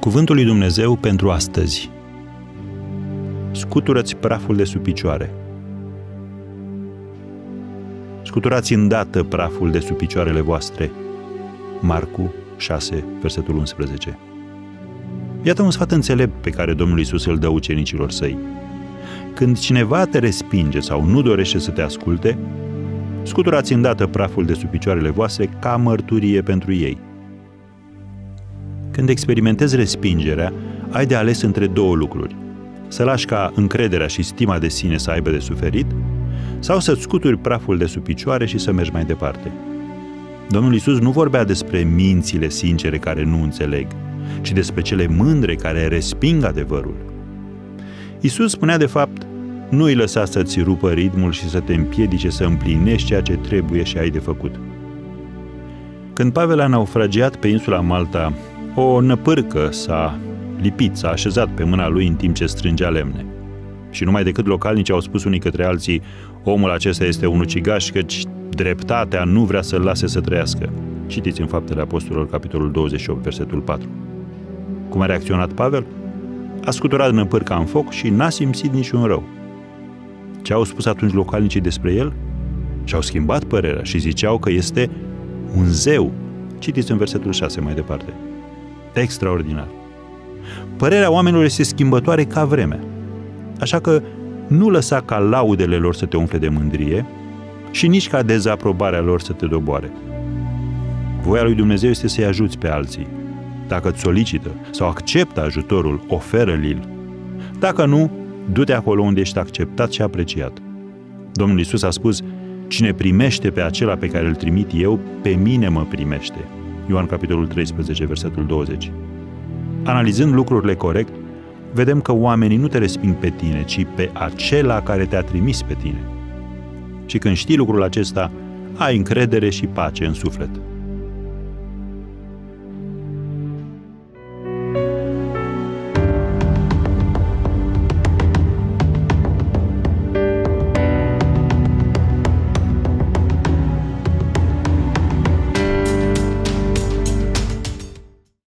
Cuvântul lui Dumnezeu pentru astăzi. Scuturăți praful de sub picioare. Scuturați îndată praful de sub picioarele voastre. Marcu 6, versetul 11. Iată un sfat înțelept pe care Domnul Isus îl dă ucenicilor săi. Când cineva te respinge sau nu dorește să te asculte, scuturați îndată praful de sub picioarele voastre ca mărturie pentru ei – când experimentezi respingerea, ai de ales între două lucruri. Să lași ca încrederea și stima de sine să aibă de suferit, sau să-ți scuturi praful de sub picioare și să mergi mai departe. Domnul Isus nu vorbea despre mințile sincere care nu înțeleg, ci despre cele mândre care resping adevărul. Isus spunea de fapt, nu îi lăsa să-ți rupă ritmul și să te împiedice să împlinești ceea ce trebuie și ai de făcut. Când Pavel a naufragiat pe insula Malta o năpârcă s-a lipit, s-a așezat pe mâna lui în timp ce strângea lemne. Și numai decât localnicii au spus unii către alții, omul acesta este un ucigaș, căci dreptatea nu vrea să-l lase să trăiască. Citiți în Faptele Apostolilor, capitolul 28, versetul 4. Cum a reacționat Pavel? A scuturat năpârca în foc și n-a simțit niciun rău. Ce au spus atunci localnicii despre el? Și-au schimbat părerea și ziceau că este un zeu. Citiți în versetul 6 mai departe. Extraordinar. Părerea oamenilor este schimbătoare ca vremea. Așa că nu lăsa ca laudele lor să te umfle de mândrie și nici ca dezaprobarea lor să te doboare. Voia lui Dumnezeu este să-i ajuți pe alții. Dacă îți solicită sau acceptă ajutorul, oferă-l. Dacă nu, du-te acolo unde ești acceptat și apreciat. Domnul Isus a spus, cine primește pe acela pe care îl trimit eu, pe mine mă primește. Ioan capitolul 13, versetul 20. Analizând lucrurile corect, vedem că oamenii nu te resping pe tine, ci pe acela care te-a trimis pe tine. Și când știi lucrul acesta, ai încredere și pace în suflet.